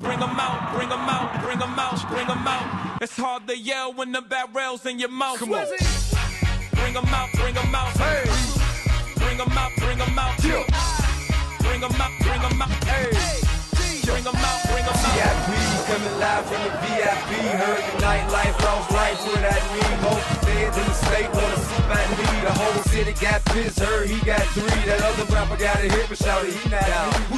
bring 'em out, bring 'em out, bring 'em out, bring 'em out. It's hard to yell when the barrel's in your mouth. Come on. Bring 'em out, bring 'em out. Hey. Bring 'em out, bring 'em out. Yeah. Bring 'em out, bring 'em out. Hey. Bring 'em out, bring 'em out. VIP coming live from the VIP. Heard the nightlife, lost life without me. Most feds in the state wanna see my me. The whole city got pissed, heard he got three. That other rapper got a hit, but shouted he not out.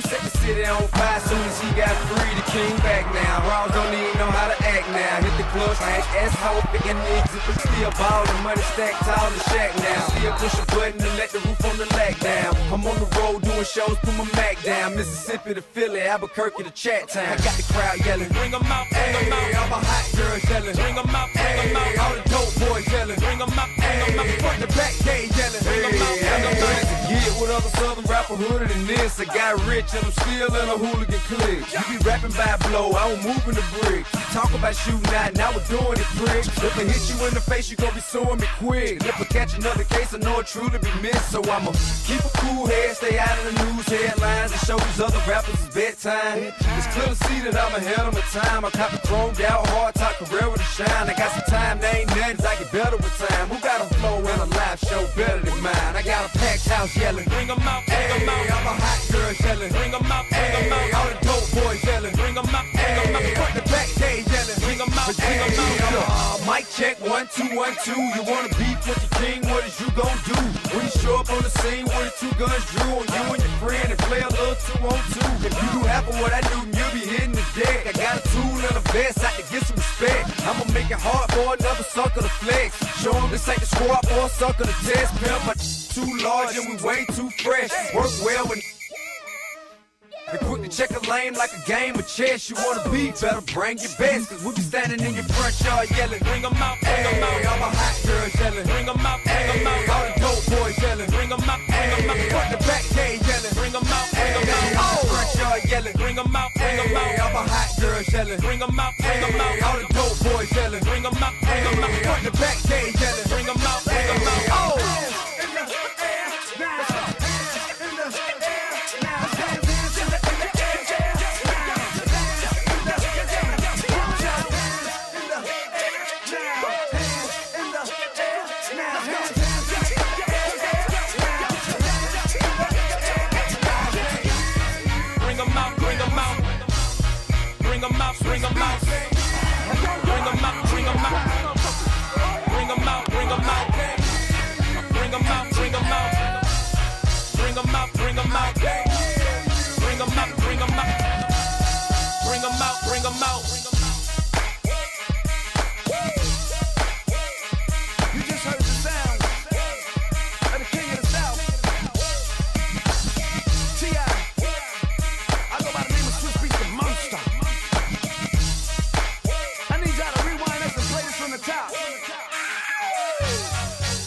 The city on fire soon as he got free? The king back now. Raws don't even know how to act now. Hit the club, smash asshole, picking exit, but still ballin'. Money stacked tall in the shack now. Still push a button and let the roof on the lag down. I'm on the road doing shows, put my Mac down. Mississippi to Philly, Albuquerque to Chat Town. I got the crowd yelling. Bring 'em out, bring 'em Hey, out. I'm a hot with other southern rapper hooded than this. I got rich and I'm still in a hooligan clique. You be rapping by blow, I don't move in the brick. You talk about shooting out, now we're doing it, prick. If I hit you in the face, you gon' be suing me quick. If I catch another case, I know it truly be missed. So I'ma keep a cool head, stay out of the news headlines, and show these other rappers it's bedtime. It's clear to see that I'm ahead of my time. I caught the chromed out, hard talk, career with a shine. I got some time, there ain't nothing, I get better with time. Who got a flow and a live show better than mine? I got a packed house yelling. Bring 'em out, bring 'em Hey, out. I'm a hot girl yelling. Bring 'em out, bring 'em Hey, out. all the dope boys yelling. Bring 'em out, bring 'em Hey, out. front the back gate yelling. Bring 'em out, bring Hey, 'em out. uh, mic check one two one two. You wanna beef with the king? What is you gon' do when you show up on the scene with the two guns drew on you and your friend and play a little two on two? If you do half of what I do, you'll be hitting the deck. I got a tool and a vest, I can get some respect. I'ma make it hard for another sucker to flex. Show 'em this ain't the squad or a sucker to test. Pimp, but too large and we way too fresh. Work well when and quick to check a lane like a game of chess. You wanna be better, bring your best. Cause we be standing in your front yard yelling. Bring 'em out, bring 'em Hey, out. I'm a hot girl yelling. Bring 'em out, bring 'em Hey, all out. the dope boys yelling. Bring 'em out, bring 'em Hey, out. Bring 'em out,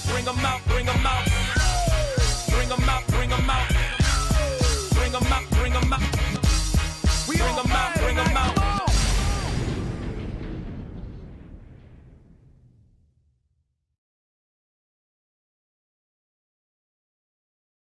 Bring 'em out, bring 'em out.